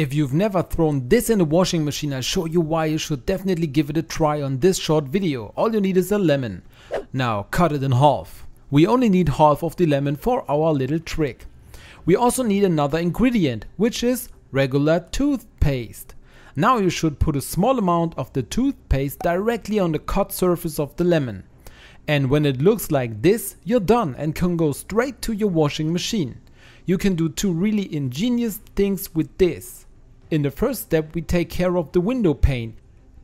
If you've never thrown this in a washing machine, I'll show you why you should definitely give it a try on this short video. All you need is a lemon. Now cut it in half. We only need half of the lemon for our little trick. We also need another ingredient, which is regular toothpaste. Now you should put a small amount of the toothpaste directly on the cut surface of the lemon. And when it looks like this, you're done and can go straight to your washing machine. You can do two really ingenious things with this. In the first step we take care of the window pane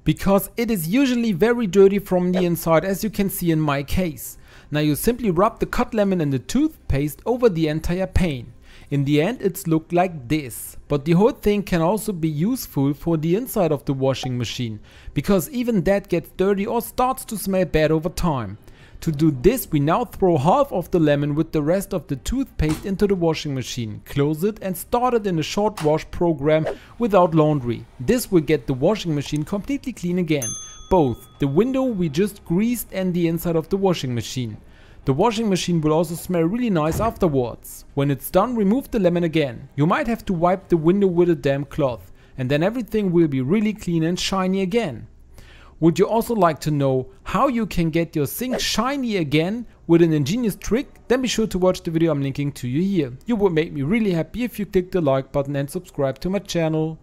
because it is usually very dirty from the inside as you can see in my case. Now you simply rub the cut lemon and the toothpaste over the entire pane. In the end it's looked like this, but the whole thing can also be useful for the inside of the washing machine, because even that gets dirty or starts to smell bad over time. To do this we now throw half of the lemon with the rest of the toothpaste into the washing machine, close it and start it in a short wash program without laundry. This will get the washing machine completely clean again, both the window we just greased and the inside of the washing machine. The washing machine will also smell really nice afterwards. When it's done remove the lemon again. You might have to wipe the window with a damp cloth and then everything will be really clean and shiny again. Would you also like to know how you can get your sink shiny again with an ingenious trick? Then be sure to watch the video I'm linking to you here. You would make me really happy if you click the like button and subscribe to my channel.